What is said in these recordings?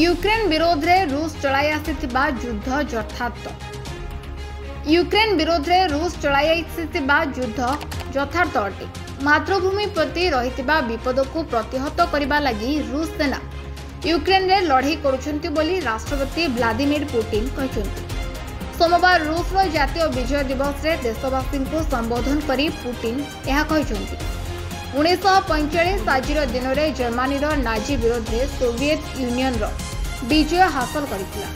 Ukraine ବିରୋଧରେ ରୁଷ ଚଳାଇ ଆସିଥିବା ଯୁଦ୍ଧ ଯଥାର୍ଥ। ୟୁକ୍ରେନ୍ ବିରୋଧରେ ରୁଷ ଚଳାଇ ଆସିଥିବା ଯୁଦ୍ଧ ଯଥାର୍ଥ ଅଟେ। ମାତୃଭୂମି ପ୍ରତି ରହିଥିବା ବିପଦକୁ ପ୍ରତିହତ କରିବା ଲାଗି ରୁଷ ସେନା ୟୁକ୍ରେନ୍ରେ ଲଢ଼େଇ କରୁଛନ୍ତି ବୋଲି ରାଷ୍ଟ୍ରପତି ଭ୍ଲାଦିମିର ପୁଟିନ କହିଛନ୍ତି। ସୋମବାର ରୁଷର ଜାତୀୟ ବିଜୟ ଦିବସରେ ଦେଶବାସୀଙ୍କୁ ସମ୍ବୋଧନ କରି ପୁଟିନ ଏହା କହିଛନ୍ତି। ଉଣେଇଶହ ପଇଁଚାଳିଶ ଆଜିର ଦିନରେ ଜର୍ମାନୀର ନାଜି ବିରୋଧରେ ସୋଭିଏତ ୟୁନିୟନର ବିଜୟ ହାସଲ କରିଥିଲା।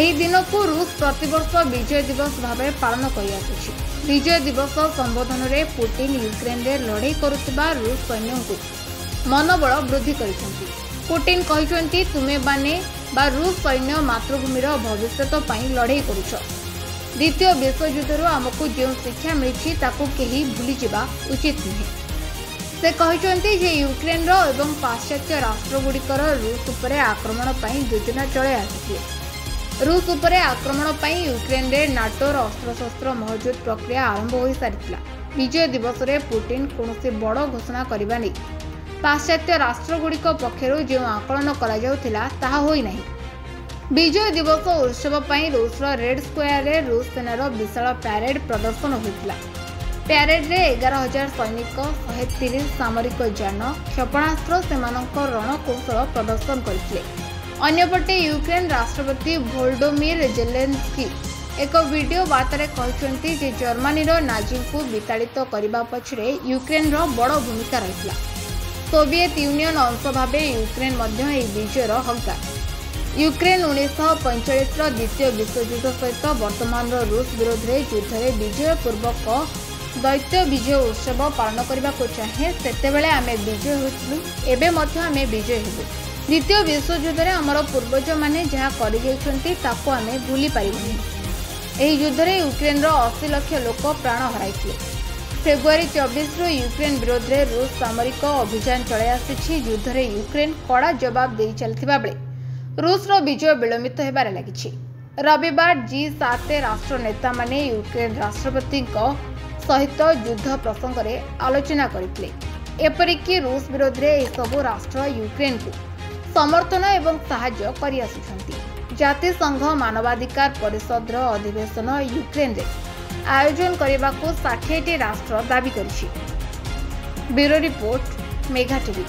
ଏହି ଦିନକୁ ରୁଷ ପ୍ରତିବର୍ଷ ବିଜୟ ଦିବସ ଭାବେ ପାଳନ କରିଆସୁଛି। ବିଜୟ ଦିବସ ସମ୍ବୋଧନରେ ପୁଟିନ ୟୁକ୍ରେନ୍ରେ ଲଢ଼େଇ କରୁଥିବା ରୁଷ ସୈନ୍ୟଙ୍କୁ ମନୋବଳ ବୃଦ୍ଧି କରିଛନ୍ତି। ପୁଟିନ କହିଛନ୍ତି ତୁମେମାନେ ବା ରୁଷ ସୈନ୍ୟ ମାତୃଭୂମିର ଭବିଷ୍ୟତ ପାଇଁ ଲଢ଼େଇ କରୁଛ। ଦ୍ୱିତୀୟ ବିଶ୍ୱଯୁଦ୍ଧରୁ ଆମକୁ ଯେଉଁ ଶିକ୍ଷା ମିଳିଛି ତାକୁ କେହି ଭୁଲିଯିବା ଉଚିତ ନୁହେଁ। ସେ କହିଛନ୍ତି ଯେ ୟୁକ୍ରେନ୍ର ଏବଂ ପାଶ୍ଚାତ୍ୟ ରାଷ୍ଟ୍ରଗୁଡ଼ିକର ରୁଷ ଉପରେ ଆକ୍ରମଣ ପାଇଁ ଯୋଜନା ଚଳାଇ ଆସିଥିଲେ ରୁଷ ଉପରେ ଆକ୍ରମଣ ପାଇଁ ୟୁକ୍ରେନ୍ରେ ନାଟୋର ଅସ୍ତ୍ରଶସ୍ତ୍ର ମହଜୁଦ ପ୍ରକ୍ରିୟା ଆରମ୍ଭ ହୋଇସାରିଥିଲା। ବିଜୟ ଦିବସରେ ପୁଟିନ କୌଣସି ବଡ଼ ଘୋଷଣା କରିବା ନେଇ। ପାଶ୍ଚାତ୍ୟ ରାଷ୍ଟ୍ରଗୁଡ଼ିକ ପକ୍ଷରୁ ଯେଉଁ ଆକଳନ କରାଯାଉଥିଲା ତାହା ହୋଇନାହିଁ। ବିଜୟ ଦିବସ ଉତ୍ସବ ପାଇଁ ରୁଷର ରେଡ୍ ସ୍କୋୟାରରେ ରୁଷ ସେନାର ବିଶାଳ ପ୍ୟାରେଡ୍ ପ୍ରଦର୍ଶନ ହୋଇଥିଲା। ପ୍ୟାରେଡ୍ରେ ଏଗାର ହଜାର ସୈନିକ ଶହେ ତିରିଶ ସାମରିକ ଯାନ କ୍ଷେପଣାସ୍ତ୍ର ସେମାନଙ୍କ ରଣକୌଶଳ ପ୍ରଦର୍ଶନ କରିଥିଲେ। ଅନ୍ୟପଟେ ୟୁକ୍ରେନ୍ ରାଷ୍ଟ୍ରପତି ଭୋଲ୍ଡୋମିର ଜେଲେନ୍ସ୍କି ଏକ ଭିଡିଓ ବାର୍ତ୍ତାରେ କହିଛନ୍ତି ଯେ ଜର୍ମାନୀର ନାଜିଙ୍କୁ ବିତାଡ଼ିତ କରିବା ପଛରେ ୟୁକ୍ରେନ୍ର ବଡ଼ ଭୂମିକା ରହିଥିଲା। ସୋଭିଏତ ୟୁନିୟନ ଅଂଶ ଭାବେ ୟୁକ୍ରେନ୍ ମଧ୍ୟ ଏହି ବିଜୟର ହକଦାର। ୟୁକ୍ରେନ୍ ଉଣେଇଶହ ପଇଁଚାଳିଶର ଦ୍ୱିତୀୟ ବିଶ୍ୱଯୁଦ୍ଧ ସହିତ ବର୍ତ୍ତମାନର ରୁଷ ବିରୋଧରେ ଯୁଦ୍ଧରେ ବିଜୟ ପୂର୍ବକ ଦୈତ୍ୟ ବିଜୟ ଉତ୍ସବ ପାଳନ କରିବାକୁ ଚାହେଁ ସେତେବେଳେ ଆମେ ବିଜୟ ହୋଇଥିଲୁ ଏବେ ମଧ୍ୟ ଆମେ ବିଜୟ ହେବୁ ଦ୍ୱିତୀୟ ବିଶ୍ୱଯୁଦ୍ଧରେ ଆମର ପୂର୍ବଜମାନେ ଯାହା କରିଯାଇଛନ୍ତି ତାକୁ ଆମେ ଭୁଲି ପାରିବୁନି। ଏହି ଯୁଦ୍ଧରେ ୟୁକ୍ରେନ୍ର ଅଶୀ ଲକ୍ଷ ଲୋକ ପ୍ରାଣ ହରାଇଥିଲେ। ଫେବୃଆରୀ ଚବିଶରୁ ୟୁକ୍ରେନ୍ ବିରୋଧରେ ରୁଷ ସାମରିକ ଅଭିଯାନ ଚଳାଇ ଆସିଛି। ଯୁଦ୍ଧରେ ୟୁକ୍ରେନ୍ କଡ଼ା ଜବାବ ଦେଇ ଚାଲିଥିବା ବେଳେ ରୁଷର ବିଜୟ ବିଳମ୍ବିତ ହେବାରେ ଲାଗିଛି। ରବିବାର ଜି ସାତ ରାଷ୍ଟ୍ର ନେତାମାନେ ୟୁକ୍ରେନ୍ ରାଷ୍ଟ୍ରପତିଙ୍କ ସହିତ ଯୁଦ୍ଧ ପ୍ରସଙ୍ଗରେ ଆଲୋଚନା କରିଥିଲେ। ଏପରିକି ରୁଷ ବିରୋଧରେ ଏସବୁ ରାଷ୍ଟ୍ର ୟୁକ୍ରେନ୍କୁ ସମର୍ଥନ ଏବଂ ସାହାଯ୍ୟ କରିଆସୁଛନ୍ତି। ଜାତିସଂଘ ମାନବାଧିକାର ପରିଷଦର ଅଧିବେଶନ ୟୁକ୍ରେନ୍ରେ ଆୟୋଜନ କରିବାକୁ ଷାଠିଏଟି ରାଷ୍ଟ୍ର ଦାବି କରିଛି। Bureau report Megha TV.